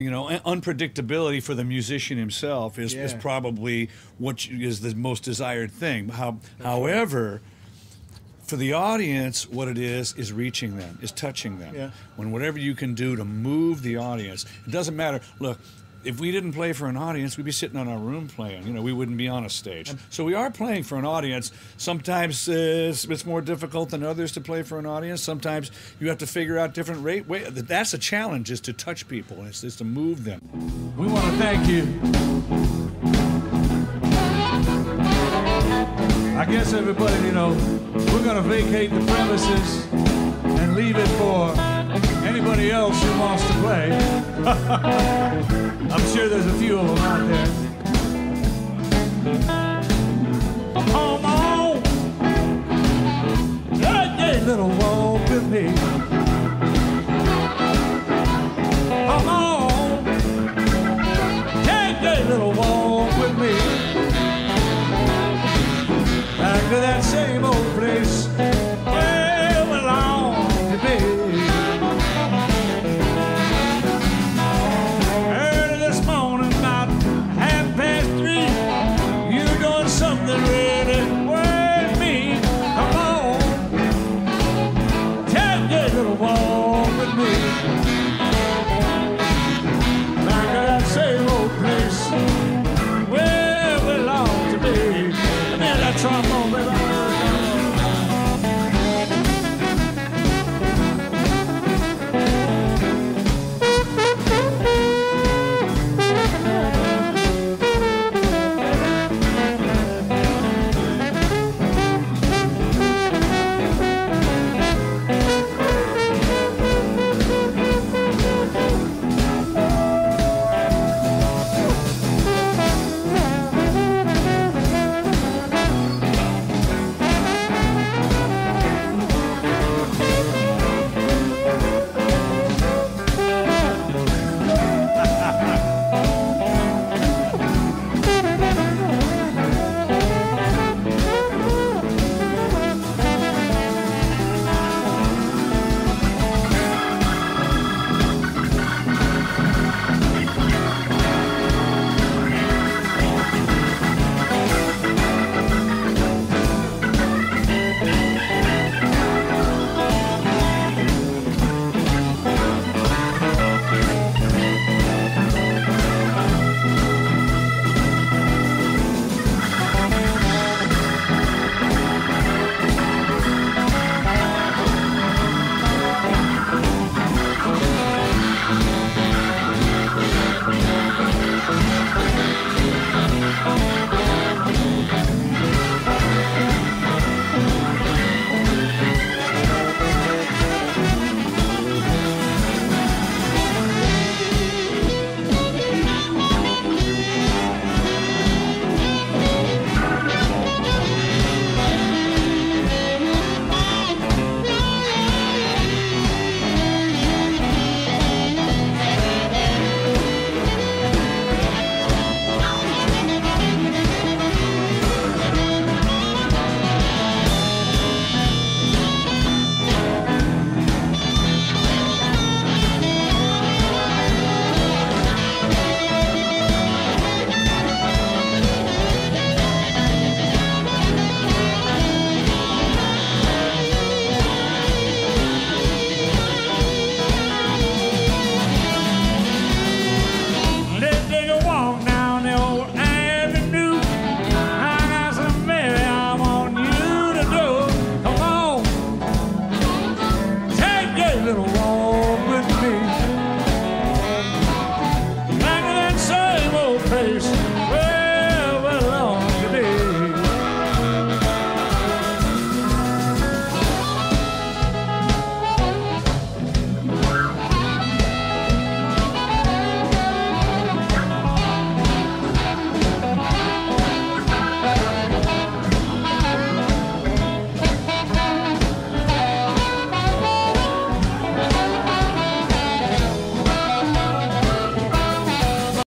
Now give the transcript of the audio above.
You know, unpredictability for the musician himself is, is probably what you, is the most desired thing. How, however, for the audience, what it is is reaching them, is touching them. Yeah. When whatever you can do to move the audience, it doesn't matter. Look, if we didn't play for an audience, we'd be sitting in our room playing. You know, we wouldn't be on a stage. So we are playing for an audience. Sometimes uh, it's, it's more difficult than others to play for an audience. Sometimes you have to figure out different rate. Way, that's a challenge: is to touch people, is, is to move them. We want to thank you. I guess everybody, you know, we're going to vacate the premises and leave it for anybody else who wants to play. I'm sure there's a few of them out there. Come on, take a little walk with me. Something little walk